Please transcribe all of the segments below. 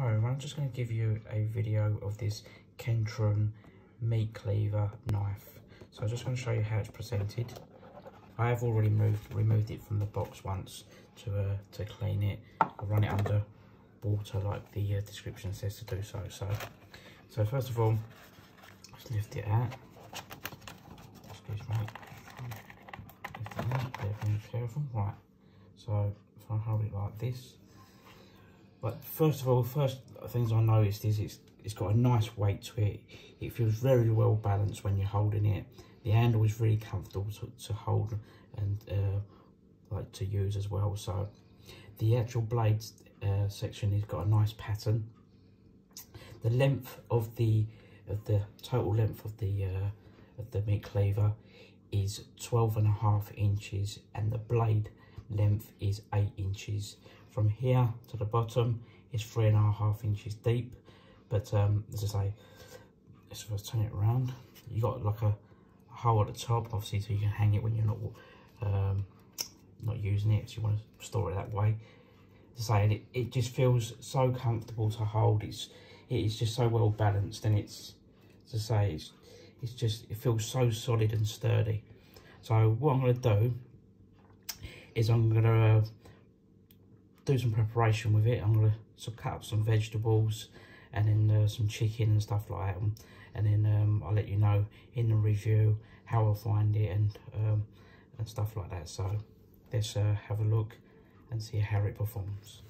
I'm just going to give you a video of this KENTROON meat cleaver knife. So I'm just going to show you how it's presented. I have already moved, removed it from the box once to uh, to clean it. I run it under water like the uh, description says to do so. So, so first of all, let's lift it out. Excuse me. Lift it out, careful. Right, so if I hold it like this, but first of all, first things I noticed is it's it's got a nice weight to it. It feels very well balanced when you're holding it. The handle is really comfortable to, to hold and uh, like to use as well. So the actual blade uh, section has got a nice pattern. The length of the of the total length of the uh, of the meat cleaver is 12 and a half inches and the blade length is 8 inches. From here to the bottom is three and a half inches deep. But um, as I say, let's turn it around. You got like a, hole at the top, obviously, so you can hang it when you're not um, not using it. So you want to store it that way. I say, it, it just feels so comfortable to hold. It's it is just so well balanced, and it's I say, it's it's just it feels so solid and sturdy. So what I'm going to do is I'm going to do some preparation with it. I'm going to cut up some vegetables and then uh, some chicken and stuff like that. And, and then um, I'll let you know in the review how I find it and um, and stuff like that. So let's uh, have a look and see how it performs.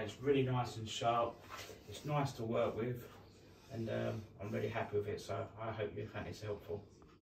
It's really nice and sharp. It's nice to work with and um, I'm really happy with it. So I hope you found it's helpful.